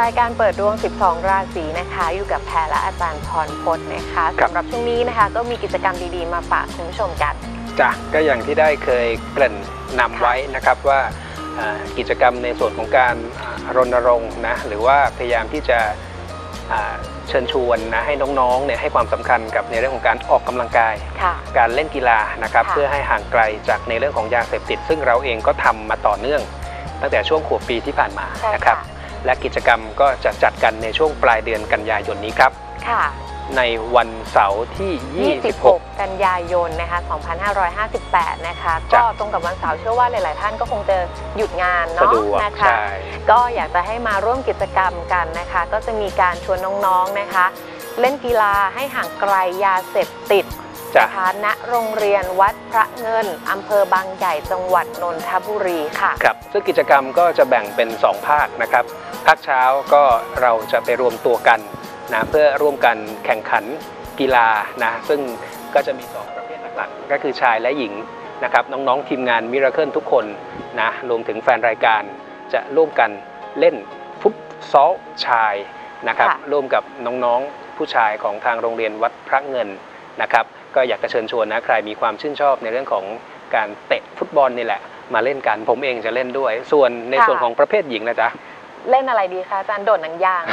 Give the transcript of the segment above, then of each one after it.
รายการเปิดดวง 12 ราศีนะคะ อยู่กับแพรและอาจารย์พรพจน์นะคะครับสำหรับช่วงนี้นะคะ ก็มีกิจกรรมดีๆมาฝากคุณผู้ชมกัน จ้ะก็อย่างที่ได้เคยเกริ่นนำไว้นะครับว่าอ่ากิจกรรมในส่วนของการอ่ารณรงค์นะหรือว่าพยายามที่จะอ่าเชิญชวนนะให้น้องๆเนี่ยให้ความสำคัญกับในเรื่องของการออกกำลังกาย ค่ะ การเล่นกีฬานะครับค่ะ เพื่อให้ห่างไกลจากในเรื่องของยาเสพติด ซึ่งเราเองก็ทำมาต่อเนื่อง ตั้งแต่ช่วงขวบปีที่ผ่านมาใช่นะครับ ค่ะ และกิจกรรมก็จะจัดกันในช่วงปลายเดือนกันยายนนี้ครับ ค่ะ ในวันเสาร์ที่ 26 26 กันยายนนะคะ 2558 นะคะ จ้ะ ก็ตรงกับวันเสาร์เชื่อว่าหลาย ๆ ท่านก็คงจะหยุดงานสะเนาะดวกนะคะ ใช่ ก็อยากจะให้มาร่วมกิจกรรมกันนะคะ ก็จะมีการชวนน้อง ๆ นะคะ เล่นกีฬาให้ห่างไกลยาเสพติดจ้ะ นะคะณโรงเรียนวัดพระเงินอำเภอบางใหญ่จังหวัดนนทบุรีค่ะ ครับซึ่งกิจกรรมก็จะแบ่งเป็น 2 ภาคนะครับ ภาคเช้าก็เราจะไปรวมตัวกันนะเพื่อร่วมกันแข่งขันกีฬานะซึ่งก็จะมี 2 ประเภทหลักๆ ก็คือชายและหญิงนะครับน้องๆทีมงานมิราเคิลทุกคนนะรวมถึงแฟนรายการจะร่วมกันเล่นฟุตซอลชายนะครับค่ะร่วมกับน้องๆผู้ชายของทางโรงเรียนวัดพระเงิน นะครับก็อยากจะเชิญชวนนะใครมีความชื่นชอบในเรื่องของการเตะฟุตบอลนี่แหละ มาเล่นกันผมเองจะเล่นด้วย ส่วนในค่ะส่วนของประเภทหญิงนะจ๊ะ เล่นอะไรดีคะอาจารย์โดดหนังยาง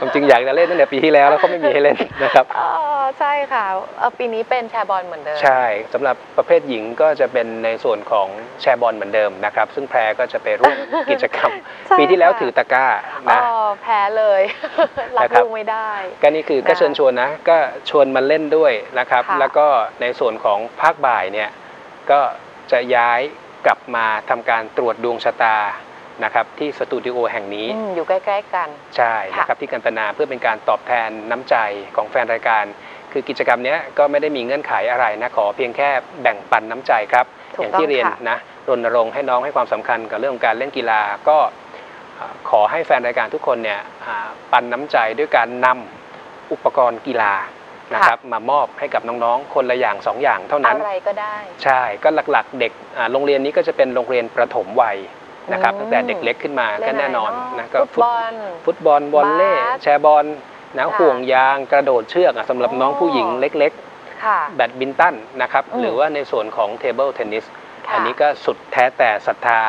ผมจริงอยากจะเล่นตั้งแต่ปีที่แล้วแล้วก็ไม่มีให้เล่นนะครับอ๋อใช่ค่ะเอ่อปีนี้เป็นแชร์บอลเหมือนเดิม ใช่สำหรับประเภทหญิงก็จะเป็นในส่วนของแชร์บอลเหมือนเดิมนะครับ ซึ่งแพรก็จะไปร่วมกิจกรรมใช่ปีที่แล้วค่ะถือตะกร้าอ๋นะอแพ้เลยรับนะครับลูกไม่ได้ ก็นี่คือก็นะเชิญชวนนะ ก็ชวนมาเล่นด้วยนะครับค่ะแล้วก็ในส่วนของภาคบ่ายเนี่ยก็จะย้ายกลับมาทำการตรวจดวงชะตา นะครับที่สตูดิโอแห่งนี้ อืมอยู่ใกล้ ๆ กัน ใช่ค่ะ นะครับที่กันตนาเพื่อเป็นการตอบแทนน้ำใจของแฟนรายการ คือกิจกรรมเนี้ยก็ไม่ได้มีเงื่อนไขอะไรนะขอเพียงแค่แบ่งปันน้ำใจครับ ถูอกย่างต้องที่เรียนค่ะ นะรณรงค์ให้น้องให้ความสำคัญกับเรื่องของการเล่นกีฬาก็อ่าขอให้แฟนรายการทุกคนเนี่ยอ่าปันน้ำใจด้วยการนำอุปกรณ์กีฬานะครับมามอบให้กับน้องๆ คนละอย่างสองอย่างเท่านั้นอะไรก็ได้ ใช่ ก็หลักๆ เด็กอ่าโรงเรียนนี้ก็จะเป็นโรงเรียนประถมวัย นะครับอืมตั้งแต่เด็กเล็กขึ้นมาก็แน่นอนเล่นะไรก็ฟุตบอลฟุตบอลวอลเล่บาสแชร์บอลนะค่ะห่วงยางกระโดดเชือกอะสำหรับอ๋อน้องผู้หญิงเล็กค่ะๆแบดมินตันนะครับอืมหรือว่าในส่วนของ table tennis ค่ะอันนี้ก็สุดแท้แต่ศรัทธา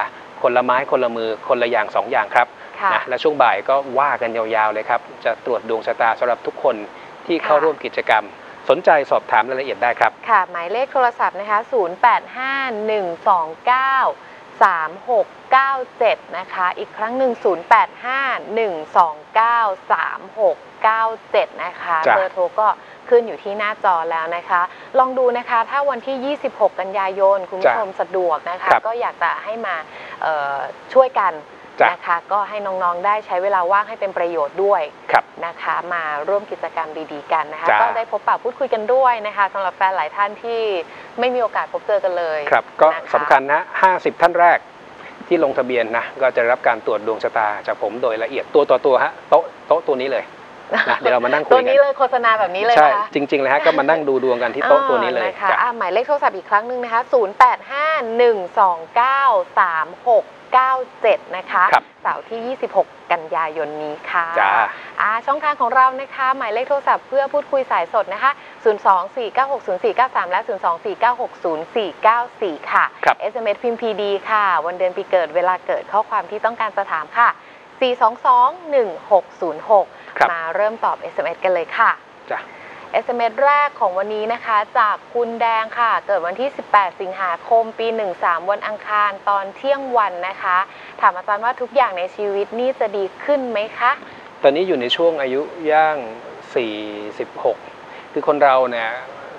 คนละไม้คนละมือคนละอย่างสองอย่างครับค่ะนะและช่วงบ่ายก็ว่ากันยาวๆเลยครับ จะตรวจดวงชะตาสำหรับทุกคนที่เข้าค่ะร่วมกิจกรรม สนใจสอบถามรายละเอียดได้ครับ ค่ะ หมายเลขโทรศัพท์นะคะ 0851293697 นะคะ อีกครั้งหนึ่ง 0851293697 นะคะจ้ะเบอร์โทรก็ขึ้นอยู่ที่หน้าจอแล้วนะคะ ลองดูนะคะถ้าวันที่ 26 กันยายน คุณผู้ชมสะดวกนะคะครับก็อยากจะให้มาเอ่อช่วยกัน จ้ะ นะคะก็ให้น้องๆได้ใช้เวลาว่างให้เป็นประโยชน์ด้วยครับ นะคะ มาร่วมกิจกรรมดีๆกันนะคะ จ้าก็ได้พบปะพูดคุยกันด้วยนะคะสำหรับแฟนหลายท่านที่ไม่มีโอกาสพบเจอกันเลยครับ ก็นะคะสำคัญนะ 50 ท่านแรกที่ลงทะเบียนนะ ก็จะรับการตรวจดวงชะตาจากผมโดยละเอียดตัวต่อตัวฮะ โต๊ะโต๊ะตัวนี้เลยนะ เดี๋ยวเรามานั่งคุตัวยกันี้นเลยโฆษณาแบบนี้เลยใช่ นะคะจริง ๆ เลยฮะ ก็มานั่งดูดวงกันที่โต๊ะตัวนี้เลยอ่านะคะจ้ะ อะหมายเลขโทรศัพท์อีกครั้งหนึ่งนะคะ 0851293697 นะคะครับเสาร์ที่ 26 กันยายนนี้ค่ะจ้า อ่าช่องทางของเรานะคะ หมายเลขโทรศัพท์เพื่อพูดคุยสายสดนะคะ 024960493 และ 024960494 ค่ะ ครับ SMS พิมพ์ PD ค่ะ วันเดือนปีเกิดเวลาเกิดข้อความที่ต้องการจะถามค่ะ 4221606 ครับ มาเริ่มตอบ SMS กันเลยค่ะ จ้ะ SMS แรกของวันนี้นะคะ จากคุณแดงค่ะ เกิดวันที่ 18 สิงหาคม ปี 13 วันอังคารตอนเที่ยงวันนะคะ ถามอาจารย์ว่าทุกอย่างในชีวิตนี่จะดีขึ้นไหมคะ ตอนนี้อยู่ในช่วงอายุย่าง 46 คือคนเราเนี่ย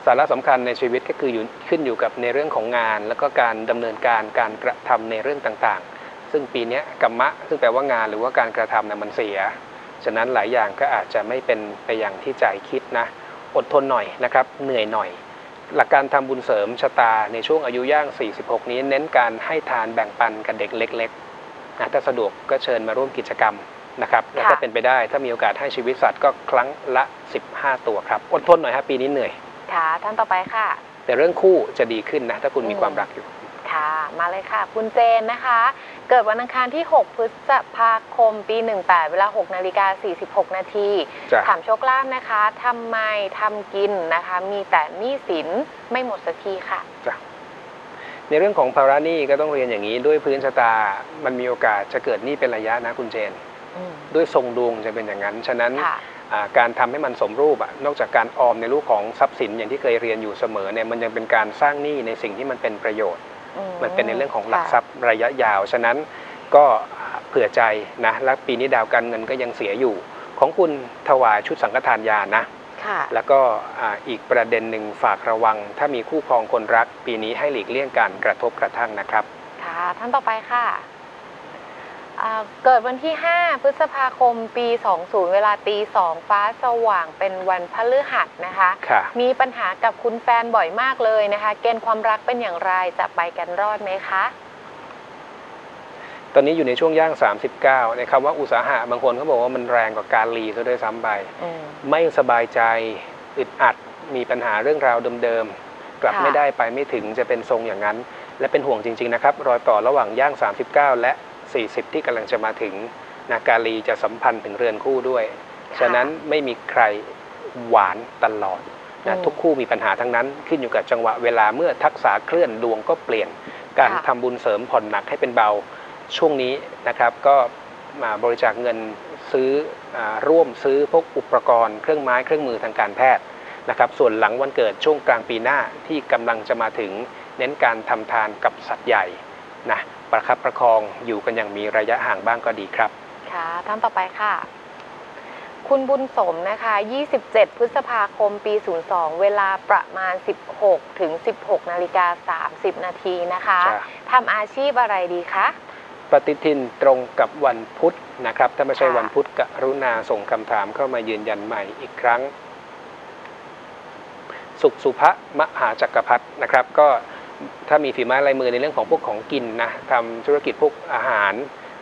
สาระสำคัญในชีวิตก็คืออยู่ขึ้นอยู่กับในเรื่องของงาน แล้วก็การดำเนินการการกระทำในเรื่องต่างๆ ซึ่งปีนี้กรรมะ ซึ่งแปลว่างานหรือว่าการกระทำเนี่ยมันเสีย ฉะนั้นหลายอย่างก็อาจจะไม่เป็นไปอย่างที่ใจคิดนะ อดทนหน่อยนะครับ เหนื่อยหน่อย หลักการทำบุญเสริมชะตาในช่วงอายุย่าง 46 นี้ เน้นการให้ทานแบ่งปันกับเด็กเล็กๆนะถ้าสะดวกก็เชิญมาร่วมกิจกรรมนะครับแล้วถ้าค่ะเป็นไปได้ถ้ามีโอกาสให้ชีวิตสัตว์ก็ครั้งละ 15 ตัวครับ อดทนหน่อยฮะปีนี้เหนื่อยค่ะท่านต่อไปค่ะ แต่เรื่องคู่จะดีขึ้นนะถ้าคุณมีอืมความรักอยู่ค่ะ มาเลยค่ะ คุณเจนนะคะ เกิดวันอังคารที่ 6 พฤษภาคมปี 18 เวลา 6 นาฬิกา 46 นาที จ้ะ ถามโชคลาภนะคะทำไมทำกินนะคะ มีแต่หนี้สินไม่หมดสักทีค่ะจ้ะในเรื่องของภาระหนี้ก็ต้องเรียนอย่างนี้ด้วยพื้นชะตา มันมีโอกาสจะเกิดหนี้เป็นระยะนะคุณเจน อืมด้วยทรงดวงจะเป็นอย่างนั้น ฉะนั้นค่ะ อ่าการทำให้มันสมรูปอะนอกจากการออมในรูปของทรัพย์สินอย่างที่เคยเรียนอยู่เสมอเนี่ยมันยังเป็นการสร้างหนี้ในสิ่งที่มันเป็นประโยชน์อื มันเป็นในเรื่องของหลักค่ะทรัพย์ระยะยาว ฉะนั้นก็เผื่อใจนะและปีนี้ดาวการเงินก็ยังเสียอยู่ ของคุณถวายชุดสังฆทานยานะค่ะแล้วก็อ่าอีกประเด็นหนึ่งฝากระวัง ถ้ามีคู่ครองคนรัก ปีนี้ให้หลีกเลี่ยงการกระทบกระทั่งนะครับ ค่ะ ท่านต่อไปค่ะอ่า เกิดวันที่ 5 พฤษภาคมปี 20 เวลาตีสองฟ้าสว่างเป็นวันพฤหัสนะคะ ค่ะ มีปัญหากับคุณแฟนบ่อยมากเลยนะคะ เกณฑ์ความรักเป็นอย่างไรจะไปกันรอดไหมคะ ตอนนี้อยู่ในช่วงย่าง 39ในคำว่าอุตสาหะบางคนเขาบอกว่ามันแรงกว่าการลีซะด้วยซ้ำไป อืม ไม่สบายใจอึดอัดมีปัญหาเรื่องราวเดิมๆ กลับค่ะ ไม่ได้ไปไม่ถึงจะเป็นทรงอย่างนั้น และเป็นห่วงจริง ๆ นะครับ รอยต่อระหว่างย่าง 39 และ 40 ที่กำลังจะมาถึงนาการีจะสัมพันธ์ถึงเรือนคู่ด้วย ฉะนั้นไม่มีใครหวานตลอดนะทุกคู่มีปัญหาทั้งนั้น ขึ้นอยู่กับจังหวะเวลาเมื่อทักษะเคลื่อนดวงก็เปลี่ยน การทำบุญเสริมผ่อนหนักให้เป็นเบาช่วงนี้นะครับก็มาบริจาคเงินซื้ออาร่วมซื้อพวกอุปกรณ์เครื่องไม้เครื่องมือทางการแพทย์นะครับส่วนหลังวันเกิดช่วงกลางปีหน้าที่กำลังจะมาถึงเน้นการทำทานกับสัตว์ใหญ่นะ ประคับประคองอยู่กันอย่างมีระยะห่างบ้างก็ดีครับ ค่ะ ท่านต่อไปค่ะ คุณบุญสมนะคะ 27 พฤษภาคมปี 02 เวลาประมาณ 16 ถึง 16 นาฬิกา 30 นาทีนะคะจ้ะทำอาชีพอะไรดีคะ ปฏิทินตรงกับวันพุธนะครับ ถ้าไม่ใช่ค่ะวันพุธกรุณาส่งคำถามเข้ามายืนยันใหม่อีกครั้ง สุขสุภะมหาจักรพรรดินะครับ ก็ ถ้ามีฝีไม้ลายมือในเรื่องของพวกของกินนะทำธุรกิจพวกอาหาร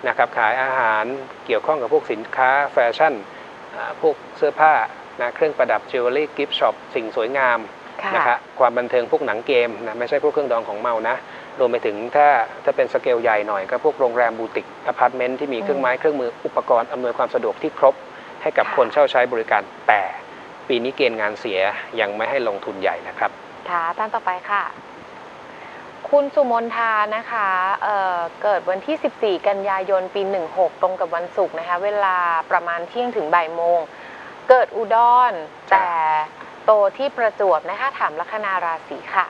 นะครับขายอาหารเกี่ยวข้องกับพวกสินค้าแฟชั่นอ่าพวกเสื้อผ้านะเครื่องประดับจิวเวลรี่กิฟต์ช็อปสิ่งสวยงามค่ะนะครับความบันเทิงพวกหนังเกมนะไม่ใช่พวกเครื่องดองของเมานะ รวมไปถึงถ้าถ้าเป็นสเกลใหญ่หน่อยก็พวกโรงแรมบูติกอพาร์ตเมนต์ที่มีเครื่องไม้เครื่องมืออุปกรณ์อำนวยความสะดวกที่ครบ ให้กับค่ะคนเช่าใช้บริการแต่ ปีนี้เกณฑ์งานเสียยังไม่ให้ลงทุนใหญ่นะครับค่ะท่านต่อไปค่ะ คุณสุมนทานะคะเอ่อเกิดวันที่ 14 กันยายน ปี 16 ตรงกับวันศุกร์นะคะ เวลาประมาณเที่ยงถึงบ่ายโมง เกิดอุดรจ้ะแต่โตที่ประจวบนะคะ ถามลัคนาราศีค่ะ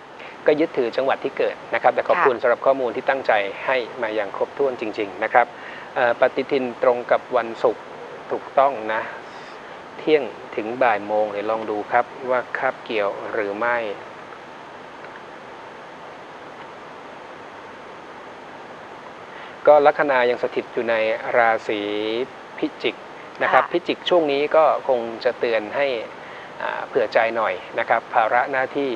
ก็ยึดถือจังหวัดที่เกิดนะครับ แต่ขอบค่ะคุณสำหรับข้อมูลที่ตั้งใจให้มาอย่างครบถ้วนจริง ๆ นะครับเอ่อปฏิทินตรงกับวันศุกร์ถูกต้องนะ เที่ยงถึงบ่ายโมงเดี๋ยวลองดูครับว่าคาบเกี่ยวหรือไม่ ก็ลัคนายังสถิตอยู่ในราศีพิจิกนะครับค่ะพิจิกช่วงนี้ก็คงจะเตือนให้อ่าเผื่อใจหน่อยนะครับ ภาระหน้าที่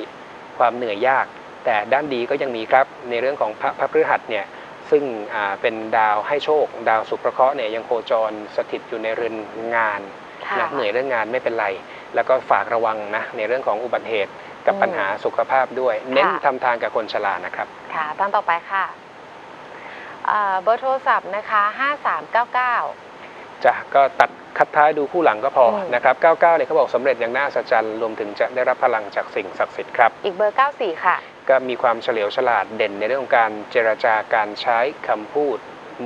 ความเหนื่อยยาก แต่ด้านดีก็ยังมีครับในเรื่องของพระพระพฤหัสเนี่ยซึ่งอ่าเป็นดาวให้โชค ดาวสุภเคราะห์เนี่ยยังโคจรสถิตอยู่ในเรือนงานค่ะนะเหนื่อยเรื่องงานไม่เป็นไร แล้วก็ฝากระวังนะในเรื่องของอุบัติเหตุกับอืมปัญหาสุขภาพด้วย เน้นค่ะทำทานกับคนชรานะครับ ค่ะท่านต่อไปค่ะ เอ่อเบอร์โทรศัพท์นะคะ5399จะก็ตัดคัดท้ายดูคู่หลังก็พออมนะครับ99เนี่ยเขาบอกสำเร็จอย่างน่าสัศจรรย์รวมถึงจะได้รับพลังจากสิ่งศักดิ์สิทธิ์ครับ อีกเบอร์ 94 ค่ะ ก็มีความเฉลียวฉลาดเด่นในเรื่องของการเจรจาการใช้คำพูด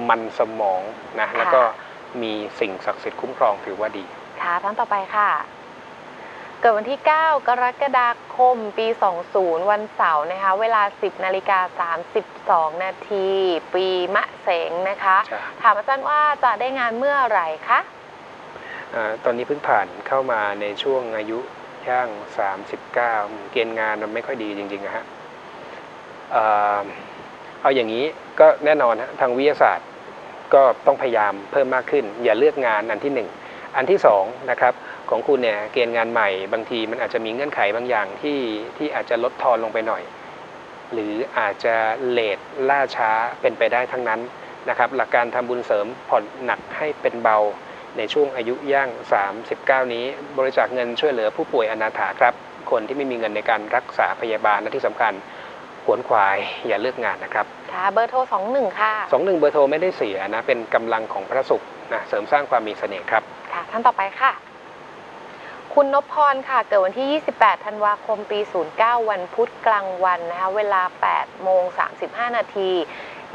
มันสมองนะแล้วก็มีสิ่งศักดิ์สิทธิ์คุ้มครองถือว่าดีค่ะท่านต่อไปค่ะ เกิดวันที่ 9 กรกฎาคม ปี 20 วันเสาร์นะคะ เวลา 10 นาฬิกา 32 นาที ปีมะเสงนะคะ จ้ะ ถามอาจารย์ว่าจะได้งานเมื่อไหร่คะ อ่าตอนนี้เพิ่งผ่านเข้ามาในช่วงอายุย่าง 39 เกณฑ์งานมันไม่ค่อยดีจริงๆนะฮะเอ่อเอาอย่างนี้ก็แน่นอนฮะทางวิทยาศาสตร์ก็ต้องพยายามเพิ่มมากขึ้น อย่าเลือกงานอันที่หนึ่งอันที่สองนะครับ ของคุณเนี่ยเกณฑ์งานใหม่บางทีมันอาจจะมีเงื่อนไขบางอย่างที่ที่อาจจะลดทอนลงไปหน่อย หรืออาจจะเลทล่าช้าเป็นไปได้ทั้งนั้นนะครับหลักการทำบุญเสริมผ่อนหนักให้เป็นเบาในช่วงอายุย่าง 39 นี้ บริจาคเงินช่วยเหลือผู้ป่วยอนาถาครับ คนที่ไม่มีเงินในการรักษาพยาบาลและที่สำคัญขวนขวายอย่าเลือกงานนะครับ ค่ะ เบอร์โทร 21 ค่ะสองหนึ่งเบอร์โทรไม่ได้เสียนะ เป็นกำลังของพระศุกร์นะเสริมสร้างความมีเสน่ห์ครับ ค่ะ ท่านต่อไปค่ะ คุณนพพรค่ะ เกิดวันที่ 28 ธันวาคม ปี 09 วันพุธกลางวันนะคะ เวลา 8 โมง 35 นาที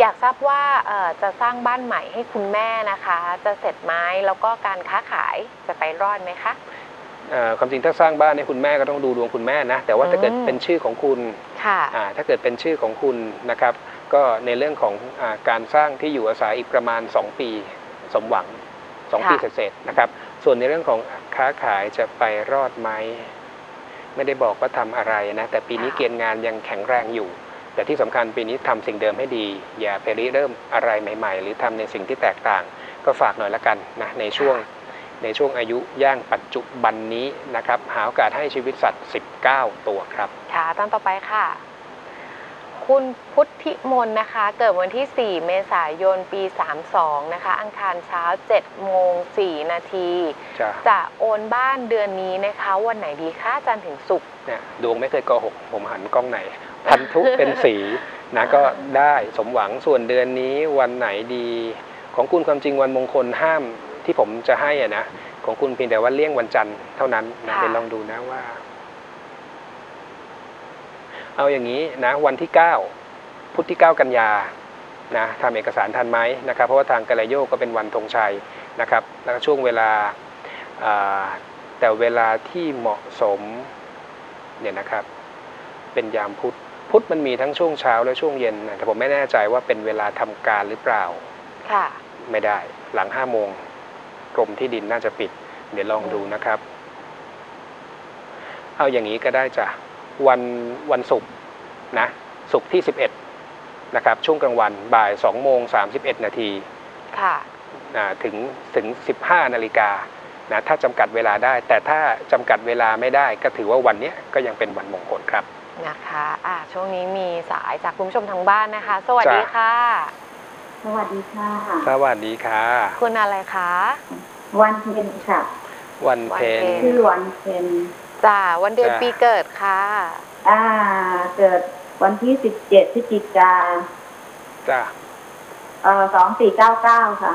อยากทราบว่าเอ่อจะสร้างบ้านใหม่ให้คุณแม่นะคะ จะเสร็จไหมแล้วก็การค้าขายจะไปรอดไหมคะเอ่อความจริงถ้าสร้างบ้านให้คุณแม่ก็ต้องดูดวงคุณแม่นะ แต่ว่าถ้าเกิดอืมเป็นชื่อของคุณค่ะอ่าถ้าเกิดเป็นชื่อของคุณนะครับ ก็ในเรื่องของอาการสร้างที่อยู่อาศัยอีกประมาณ 2 ปีสมหวัง 2 ปีค่ะเศษๆนะครับ ส่วนในเรื่องของค้าขายจะไปรอดไหมไม่ได้บอกว่าทำอะไรนะ แต่ปีนี้เกณฑ์งานยังแข็งแรงอยู่ แต่ที่สำคัญปีนี้ทำสิ่งเดิมให้ดี อย่าไปริเริ่มอะไรใหม่ ๆ หรือทำในสิ่งที่แตกต่าง ก็ฝากหน่อยละกันนะในช่วงในช่วงอายุย่างปัจจุบันนี้นะครับ หาโอกาสให้ชีวิตสัตว์ 19 ตัวครับ ค่ะท่านต่อไปค่ะ คุณพุทธิมนนะคะ เกิดวันที่ 4 เมษายน ปี 32 นะคะ อังคารเช้า7โมง4นาทีจะจะโอนบ้านเดือนนี้นะคะ วันไหนดีคะจันทร์ถึงศุกร์ เนี่ยดวงไม่เคยโกหกผมหันกล้องไหน พันธุเป็นสีนะก็ได้สมหวังส่วนเดือนนี้วันไหนดี ของคุณความจริงวันมงคลห้ามที่ผมจะให้อะนะของคุณเพียงแต่ว่าเลี่ยงวันจันทร์เท่านั้นนะค่ะ เดี๋ยวลองดูนะว่า เอาอย่างนี้นะวันที่ 9 พุธที่ 9 กันยานะทำเอกสารทันไหมนะครับ เพราะว่าทางกระโยกก็เป็นวันธงชัยนะครับแล้วก็ช่วงเวลาอ่าแต่เวลาที่เหมาะสมเนี่ยนะครับเป็นยามพุธพุธมันมีทั้งช่วงเช้าและช่วงเย็นนะแต่ผมไม่แน่ใจว่าเป็นเวลาทำการหรือเปล่าค่ะไม่ได้หลังห้าโมงกรมที่ดินน่าจะปิด เดี๋ยวลองดูนะครับ เอาอย่างนี้ก็ได้จ้ะ วันวันศุกร์นะศุกร์ที่ 11 นะครับ ช่วงกลางวันบ่าย2โมง31 นาทีค่ะอ่าถึงถึง 15 นาฬิกานะถ้าจำกัดเวลาได้ แต่ถ้าจำกัดเวลาไม่ได้ก็ถือว่าวันเนี้ยก็ยังเป็นวันมงคลครับนะคะอะช่วงนี้มีสายจากคุณผู้ชมทางบ้านนะคะ สวัสดีจ้ะค่ะ สวัสดีค่ะ สวัสดีค่ะ คุณอะไรคะ วันเพ็ญค่ะ วันเพ็ญวันเพ็ญชื่อวันเพ็ญ จ้าวันเดือนจ้ะ ปีเกิดค่ะ อ่า เกิดวันที่สิบเจ็ดพฤศจิกาจ้าเอ่อสองสี่เก้าเก้าค่ะ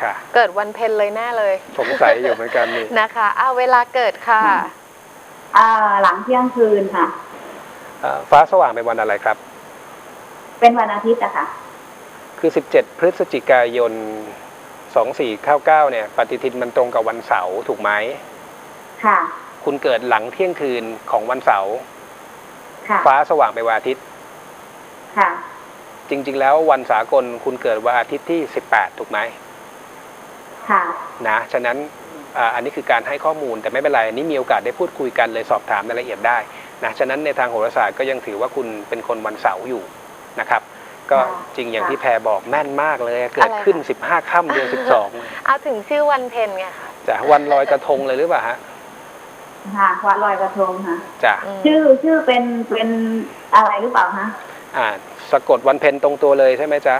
ค่ะ เกิดวันเพ็ญเลยแน่เลยสงสัยอยู่เหมือนกันนี่นะคะอ้าวเวลาเกิดค่ะ ค่ะ อ่า หลังเที่ยงคืนค่ะ เอ่อฟ้าสว่างเป็นวันอะไรครับ เป็นวันอาทิตย์อะค่ะ คือ 17 พฤศจิกายน 2499เนี่ย ปฏิทินมันตรงกับวันเสาร์ถูกไหม ค่ะ คุณเกิดหลังเที่ยงคืนของวันเสาร์ค่ะฟ้าสว่างเป็นวันอาทิตย์ค่ะจริง ๆ แล้ววันสากลคุณเกิดวันอาทิตย์ที่18ถูกไหมค่ะนะ ฉะนั้นอ่าอันนี้คือการให้ข้อมูลแต่ไม่เป็นไรอันนี้มีโอกาสได้พูดคุยกันเลยสอบถามรายละเอียดได้นะฉะนั้นในทางโหราศาสตร์ก็ยังถือว่าคุณเป็นคนวันเสาร์อยู่นะครับ ก็ค่ะจริงอย่างค่ะที่แพรบอกแม่นมากเลย เกิดขึ้น 15 ค่ำเดือน 12 เอาถึงชื่อวันเพ็ญไงค่ะจ้ะวันลอยกระทงเลยหรือเปล่าฮะ ค่ะวัดลอยกระทงค่ะจ้ะมชื่อชื่อเป็นเป็นอะไรหรือเปล่าคะอ่า สะกดวันเพ็ญตรงตัวเลยใช่ไหมจ๊ะ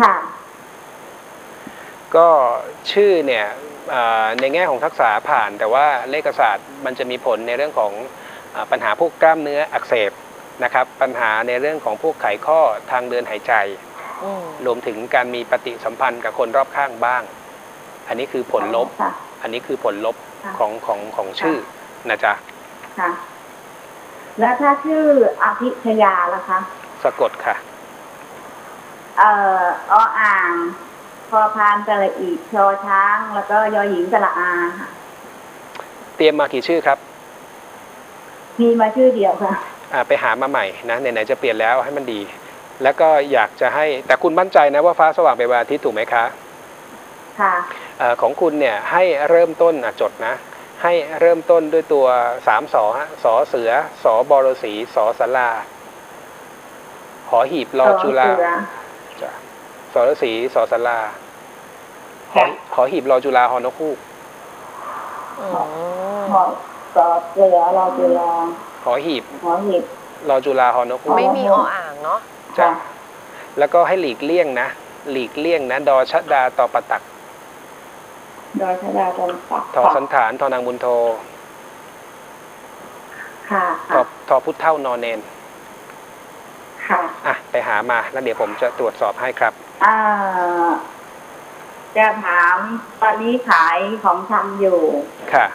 ค่ะ ก็ชื่อเนี่ยอ่าในแง่ของทักษะผ่าน แต่ว่าเลขศาสตร์มันจะมีผลในเรื่องของอาปัญหาพวกกล้ามเนื้ออักเสบนะครับ ปัญหาในเรื่องของพวกไขข้อทางเดินหายใจอืมรวมถึงการมีปฏิสัมพันธ์กับคนรอบข้างบ้าง อันนี้คือผลลบค่ะอันนี้คือผลลบค่ะ ของของของชื่อนะจ๊ะค่ะ แล้วถ้าชื่ออภิชยาล่ะคะ สะกดค่ะ เอ่อออ่างพอพานกระอีกชอช้าง แล้วก็ยอหญิงสระอาค่ะเตรียมมากี่ชื่อครับ มีมาชื่อเดียวค่ะอ่าไปหามาใหม่นะไหนๆจะเปลี่ยนแล้วให้มันดี แล้วก็อยากจะให้แต่คุณมั่นใจนะว่าฟ้าสว่างเป็นวันอาทิตย์ถูกไหมคะค่ะเออ ของคุณเนี่ยให้เริ่มต้นอะจดนะ ให้เริ่มต้นด้วยตัวสามสอฮะสอเสือสอบรสีสอสลาหอหีบรอจุฬาสอเสือจ้ะสอรสีสอสลาหอค่ะหอหีบรอจุฬาหอนกฮูกอืมหอสอเสือรอจุฬาหอหีบหอหีบรอจุฬาหอนกฮูกไม่มีออ่างเนาะจ้ะค่ะแล้วก็ให้หลีกเลี่ยงนะ หลีกเลี่ยงนะ ดอชดาตอปะตัก ดอยชดาตนปักทอสันฐานทอนางบุญโทค่ะทอค่ะทอพุทธเท่านอนเนนค่ะอะไปหามาแล้วเดี๋ยวผมจะตรวจสอบให้ครับเอ่อจะถามตอนนี้ขายของชำอยู่ ค่ะ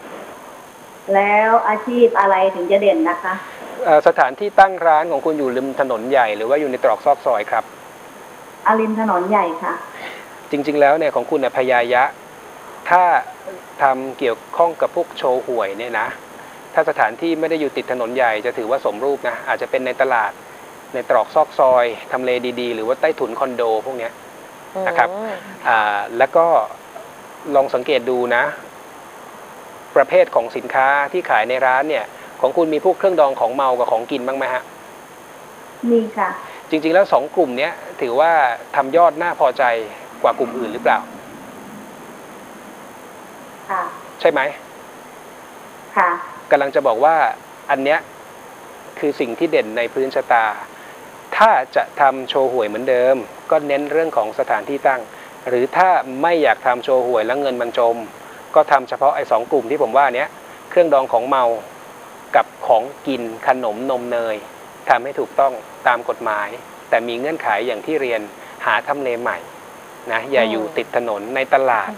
แล้วอาชีพอะไรถึงจะเด่นนะคะเอ่อสถานที่ตั้งร้านของคุณอยู่ริมถนนใหญ่หรือว่าอยู่ในตรอกซอกซอยครับอาริมถนนใหญ่ค่ะ จริง ๆ แล้วเนี่ยของคุณเนี่ยพยายะ ถ้าทำเกี่ยวข้องกับพวกโชว์หวยเนี่ยนะ ถ้าสถานที่ไม่ได้อยู่ติดถนนใหญ่จะถือว่าสมรูปนะ อาจจะเป็นในตลาด ในตรอกซอกซอยทำเลดีๆ หรือว่าใต้ถุนคอนโดพวกเนี้ยนะครับอืมอ่าแล้วก็ลองสังเกตดูนะ ประเภทของสินค้าที่ขายในร้านเนี่ย ของคุณมีพวกเครื่องดองของเมากับของกินบ้างไหมฮะมีค่ะ จริง ๆ แล้วสองกลุ่มเนี้ยถือว่าทำยอดน่าพอใจกว่ากลุ่มอื่นหรือเปล่า ค่ะใช่ไหมค่ะกำลังจะบอกว่าอันเนี้ยคือสิ่งที่เด่นในพื้นชะตา ถ้าจะทำโชว์หวยเหมือนเดิม ก็เน้นเรื่องของสถานที่ตั้ง หรือถ้าไม่อยากทำโชว์หวยแล้วเงินมันจม ก็ทำเฉพาะไอ้สองกลุ่มที่ผมว่าเนี้ยเครื่องดองของเมากับของกินขนมนมเนยทำให้ถูกต้องตามกฎหมาย แต่มีเงื่อนไขอย่างที่เรียนหาทำเลใหม่นะอย่าอยู่ติดถนนในตลาด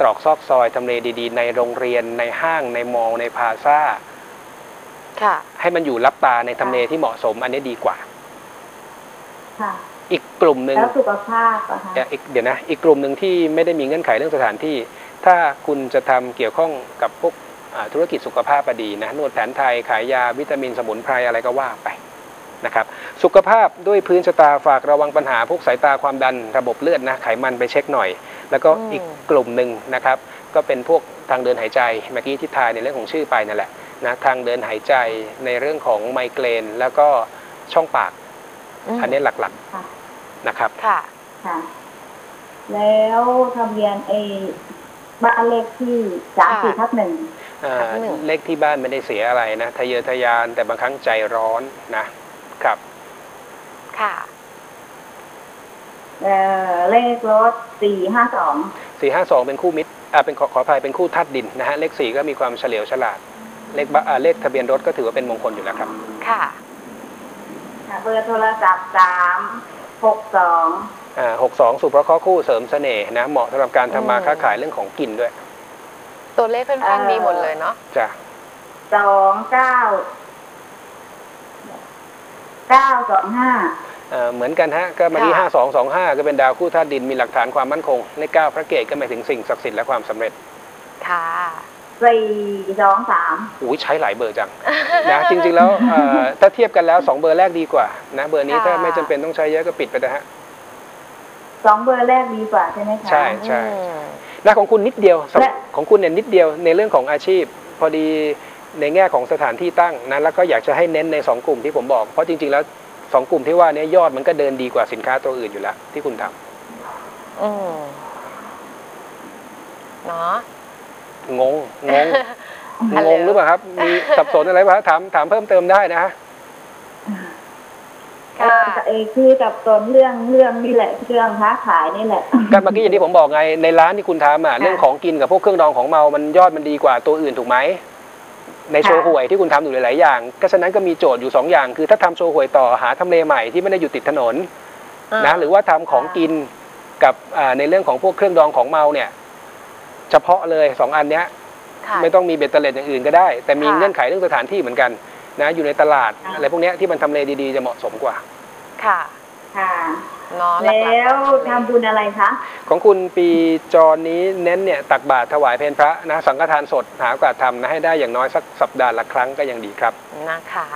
ตรอกซอกซอยทำเลดีๆ ในโรงเรียนในห้างในมอลล์ในพลาซ่า ค่ะ ให้มันอยู่รับตาในทำเลที่เหมาะสม อันนี้ดีกว่า ค่ะ อีกกลุ่มหนึ่งแล้วสุขภาพอะคะเอ่ออีกเดี๋ยวนะ อีกกลุ่มหนึ่งที่ไม่ได้มีเงื่อนไขเรื่องสถานที่ ถ้าคุณจะทำเกี่ยวข้องกับพวกอ่าธุรกิจสุขภาพอะดีนะนวดแผนไทยขายยาวิตามินสมุนไพรอะไรก็ว่าไปนะครับสุขภาพด้วยพื้นชะตาฝากระวังปัญหาพวกสายตาความดันระบบเลือดนะไขมันไปเช็คหน่อย แล้วก็อืมอีกกลุ่มหนึ่งนะครับ ก็เป็นพวกทางเดินหายใจเมื่อกี้ที่ทายในเรื่องของชื่อไปนั่นแหละนะทางเดินหายใจในเรื่องของไมเกรน แล้วก็ช่องปากมอันนี้หลักค่ะๆนะครับค่ะค่ะ แล้วทะเบียนเอบ้านเลขที่สามสี่ทับหนึ่งเอ่อครั้งหนึ่งเลขที่บ้านไม่ได้เสียอะไรนะทะเยอทะยานแต่บางครั้งใจร้อนนะครับ ค่ะ เอ่อเลขรถสี่ห้าสอง452 เป็นคู่มิตรอ่าเป็นขอขออภัยเป็นคู่ธาตุดินนะฮะเลข4ก็มีความเฉลียวฉลาด เลขบ้าอ่าเลขทะเบียนรถก็ถือว่าเป็นมงคลอยู่แล้วครับ ค่ะ เบอร์โทรศัพท์สามหกสองอ่า62 สุเพราะห์ข้อคู่เสริมเสน่ห์นะเหมาะสำหรับการทำมาอืมค้าขายเรื่องของกินด้วยตัวเลขค่อนข้างดีหมดเลยเนาะจ้ะสองเก้าเก้าสองห้า เอ่อเหมือนกันฮะก็มาที่ค่ะ5225 ก็เป็นดาวคู่ธาตุดินมีหลักฐานความมั่นคงเลข9พระเกตก็หมายถึงสิ่งศักดิ์สิทธิ์และความสำเร็จ ค่ะสี่สองสามอุ้ยใช้หลายเบอร์จังนะจริง ๆ แล้วเอ่อถ้าเทียบกันแล้ว2เบอร์แรกดีกว่านะเบอร์นี้ค่ะถ้าไม่จำเป็นต้องใช้เยอะก็ปิดไปนะฮะสองเบอร์แรกดีกว่าใช่ไหมคะใช่ใช่อืมนะของคุณนิดเดียวสำและของคุณเนี่ยนิดเดียวในเรื่องของอาชีพ พอดีในแง่ของสถานที่ตั้งนะแล้วก็อยากจะให้เน้นใน 2 กลุ่มที่ผมบอก เพราะจริง ๆ แล้ว 2กลุ่มที่ว่าเนี้ยอดมันก็เดินดีกว่าสินค้าตัวอื่นอยู่แล้ว ที่คุณทำอืมเนาะงงงงงงหรือเปล่าครับ มีสับสนอะไรป่ะถามถามเพิ่มเติมได้นะฮะเออเออคือกับตนเรื่องเรื่องนี่แหละ เรื่องค้าขายนี่แหละก็เมื่อกี้อย่างที่ผมบอกไงในร้านที่คุณทำอะเรื่องของกินกับพวกเครื่องดองของเมามันยอดมันดีกว่าตัวอื่นถูกไหม ในโชว์หวยที่คุณทำอยู่หลาย ๆ อย่าง ก็ฉะนั้นก็มีโจทย์อยู่สองอย่าง คือถ้าทำโชว์หวยต่อหาทำเลใหม่ที่ไม่ได้อยู่ติดถนนนะหรือว่าทำของกินกับอ่าในเรื่องของพวกเครื่องดองของเมาเนี่ย เฉพาะเลยสองอันเนี้ยค่ะไม่ต้องมีเบ็ดเตล็ดอย่างอื่นก็ได้ แต่มีค่ะเงื่อนไขเรื่องสถานที่เหมือนกันนะอยู่ในตลาดค่ะอะไรพวกเนี้ยที่มันทำเลดี ๆ จะเหมาะสมกว่าค่ะ ค่ะ เนาะหกๆแล้วก็ทำบุญอะไรคะ ของคุณปีจรนี้เน้นเนี่ยตักบาตรถวายเพลพระนะสังฆทานสดหาโอกาสทำนะให้ได้อย่างน้อยสักสัปดาห์ละครั้งก็ยังดีครับ นะคะ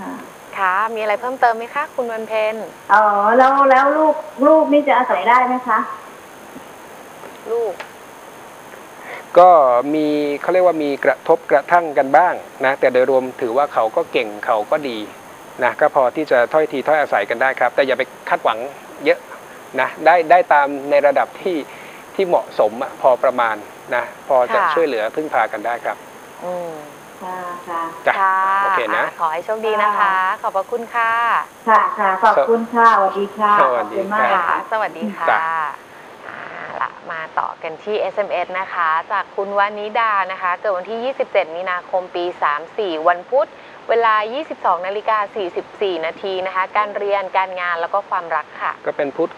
ค่ะ ค่ะมีอะไรเพิ่มเติมไหมคะ คุณวันเพ็ญอ๋อ แล้วแล้วลูกลูกนี่จะอาศัยได้ไหมคะ ลูก ก็มีเขาเรียกว่ามีกระทบกระทั่งกันบ้างนะแต่โดยรวมถือว่าเขาก็เก่งเขาก็ดี นะก็พอที่จะถ้อยทีถ้อยอาศัยกันได้ครับ แต่อย่าไปคาดหวังเยอะนะได้ได้ตามในระดับที่ที่เหมาะสมอะพอประมาณนะพอจะค่ะช่วยเหลือพึ่งพากันได้ครับอืมค่ะค่ะจ้ะค่ะโอเคนะขอให้โชคดีนะคะ ขอบพระคุณค่ะค่ะค่ะขอบคุณค่ะสวัสดีค่ะสขวัอสบดีคุณมากครับค่ะค่ะสวัสดีค่ะจ้ะอ่าละมาต่อกันที่ SMS นะคะ จากคุณวานิดานะคะ เกิดวันที่ 27 มีนาคมปี 34 วันพุธ เวลา 22นาฬิกา44 นาทีนะคะ การเรียน การงานแล้วก็ความรักค่ะ ก็เป็นพุธ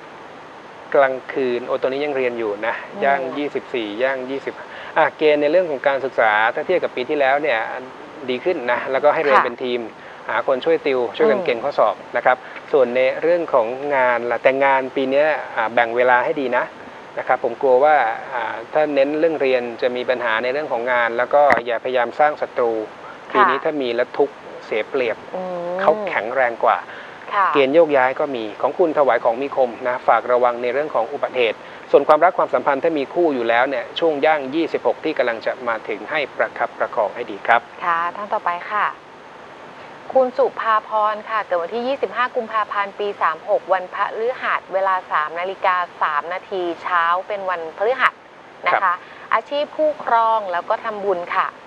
กลางคืน โอตัวนี้ยังเรียนอยู่นะอืมย่าง 24 ย่าง 20 อะ เกณฑ์ในเรื่องของการศึกษา ถ้าเทียบกับปีที่แล้วเนี่ยดีขึ้นนะ แล้วก็ให้เรียนเป็นทีม หาคนช่วยติว ช่วยกันเก่งข้อสอบนะครับ ส่วนในเรื่องของงานล่ะแต่งานปีเนี้ยอ่าแบ่งเวลาให้ดีนะนะครับผมกลัวว่าอ่าถ้าเน้นเรื่องเรียนจะมีปัญหาในเรื่องของงาน แล้วก็อย่าพยายามสร้างศัตรู ปีนี้ถ้ามีแล้วทุกข์เสียเปรียบอืมเขาแข็งแรงกว่าค่ะเกณฑ์โยกย้ายก็มีของคุณถวายของมีคมนะฝากระวังในเรื่องของอุบัติเหตุ ส่วนความรักความสัมพันธ์ถ้ามีคู่อยู่แล้วเนี่ยช่วงย่าง 26 ที่กำลังจะมาถึงให้ประคับประคองให้ดีครับ ค่ะท่านต่อไปค่ะ คุณสุภาพรค่ะ เกิดวันที่ 25 กุมภาพันธ์ ปี 36 วันพฤหัสเวลา 3 นาฬิกา 3 นาทีเช้าเป็นวันพฤหัสนะครัคะบอาชีพคู่ครองแล้วก็ทำบุญค่ะเอ่อ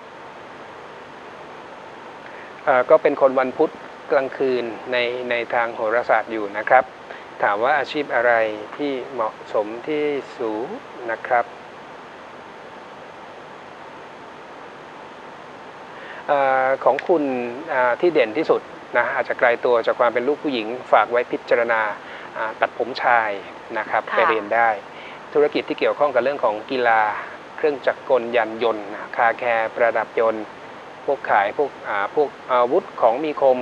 ก็เป็นคนวันพุธกลางคืนในในทางโหราศาสตร์อยู่นะครับ ถามว่าอาชีพอะไรที่เหมาะสมที่สูงนะครับเออของคุณอ่าที่เด่นที่สุดนะอาจจะไกลตัวจากความเป็นลูกผู้หญิง ฝากไว้พิจารณาอ่าตัดผมชายนะครับค่ะไปเรียนได้ ธุรกิจที่เกี่ยวข้องกับเรื่องของกีฬา เครื่องจักรกลยานยนต์นะคาแคร์ประดับยนต์ พวกขายพวกอ่าพวกอาวุธของมีคม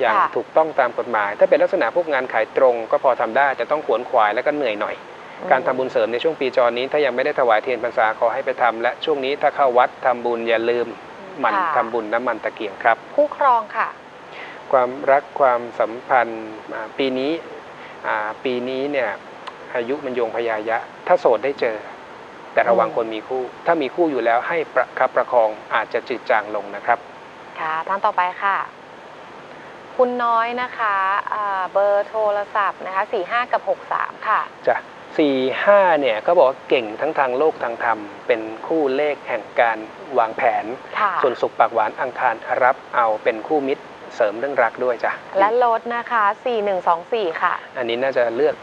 อย่างค่ะถูกต้องตามกฎหมาย ถ้าเป็นลักษณะพวกงานขายตรงก็พอทำได้แต่ต้องขวนขวายและก็เหนื่อยหน่อย การทำบุญเสริมในช่วงปีจรนี้ ถ้ายังไม่ได้ถวายเทียนพรรษาขอให้ไปทำและช่วงนี้ถ้าเข้าวัดทำบุญอย่าลืมหมันค่ะทำบุญน้ำมันตะเกียงครับ คู่ครองค่ะ ความรักความสัมพันธ์อ่าปีนี้อ่าปีนี้เนี่ยอายุมันโยงพยายะ ถ้าโสดได้เจอ แต่ระวังอืมคนมีคู่ ถ้ามีคู่อยู่แล้วให้ประคับประคองอาจจะจืดจางลงนะครับ ค่ะท่านต่อไปค่ะ คุณน้อยนะคะอ่าเบอร์โทรศัพท์นะคะ45 กับ 63 ค่ะจ้ะสี่ห้าเนี่ยก็บอกว่าเก่งทั้งทางโลกทางธรรม เป็นคู่เลขแห่งการวางแผนค่ะส่วนสุขปากหวานอังคารรับเอาเป็นคู่มิตรเสริมเรื่องรักด้วยจ้ะและรถนะคะ 4124 ค่ะ อันนี้น่าจะเลือก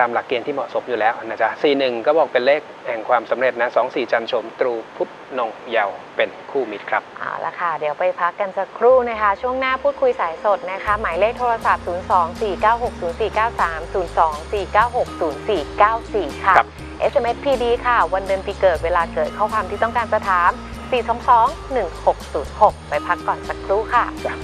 ตามหลักเกณฑ์ที่เหมาะสมอยู่แล้วนะจ๊ะสี่หนึ่งก็บอกเป็นเลขแห่งความสำเร็จนะสองสี่จันทร์ชมตรูพุทธนงเยาว์เป็นคู่มิตรครับเอาละค่ะ เดี๋ยวไปพักกันสักครู่นะคะ ช่วงหน้าพูดคุยสายสดนะคะ หมายเลขโทรศัพท์ 024960493 024960494 ค่ะครับ SMS PD ค่ะ วันเดือนปีเกิดเวลาเกิดข้อความที่ต้องการจะถาม 422 1606 ไปพักก่อนสักครู่ค่ะจ้ะ